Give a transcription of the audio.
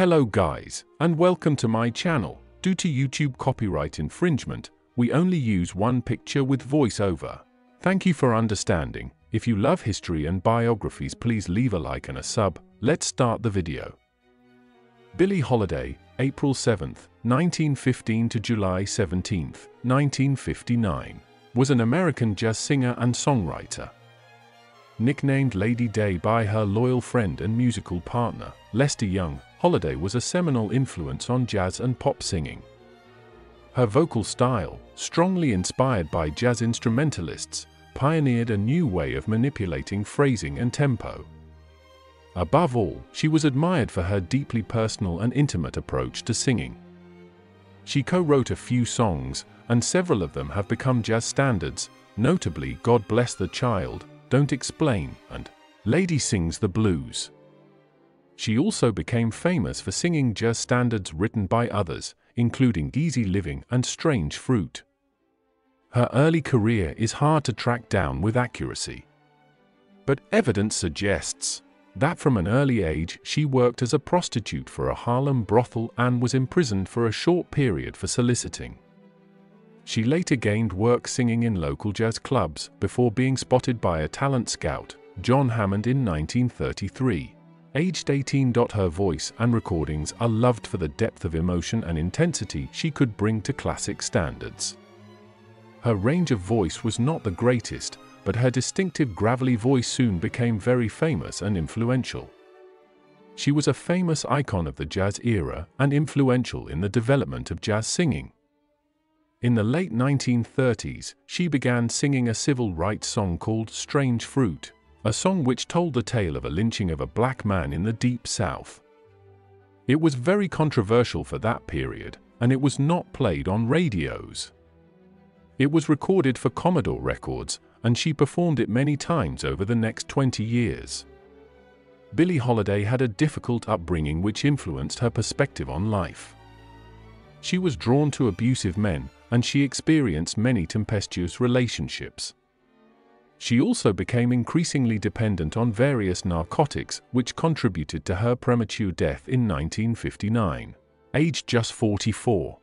Hello guys, and welcome to my channel. Due to YouTube copyright infringement, we only use one picture with voiceover. Thank you for understanding. If you love history and biographies please leave a like and a sub. Let's start the video. Billie Holiday, April 7, 1915 to July 17, 1959, was an American jazz singer and songwriter. Nicknamed Lady Day by her loyal friend and musical partner, Lester Young, Holiday was a seminal influence on jazz and pop singing. Her vocal style, strongly inspired by jazz instrumentalists, pioneered a new way of manipulating phrasing and tempo. Above all, she was admired for her deeply personal and intimate approach to singing. She co-wrote a few songs, and several of them have become jazz standards, notably God Bless the Child, don't Explain, and Lady Sings the Blues. She also became famous for singing jazz standards written by others, including Easy Living and Strange Fruit. Her early career is hard to track down with accuracy. But evidence suggests that from an early age she worked as a prostitute for a Harlem brothel and was imprisoned for a short period for soliciting. She later gained work singing in local jazz clubs before being spotted by a talent scout, John Hammond in 1933. Aged 18. Her voice and recordings are loved for the depth of emotion and intensity she could bring to classic standards. Her range of voice was not the greatest, but her distinctive gravelly voice soon became very famous and influential. She was a famous icon of the jazz era and influential in the development of jazz singing. In the late 1930s, she began singing a civil rights song called Strange Fruit, a song which told the tale of a lynching of a black man in the Deep South. It was very controversial for that period, and it was not played on radios. It was recorded for Commodore Records, and she performed it many times over the next 20 years. Billie Holiday had a difficult upbringing which influenced her perspective on life. She was drawn to abusive men, and she experienced many tempestuous relationships. She also became increasingly dependent on various narcotics, which contributed to her premature death in 1959. Aged just 44,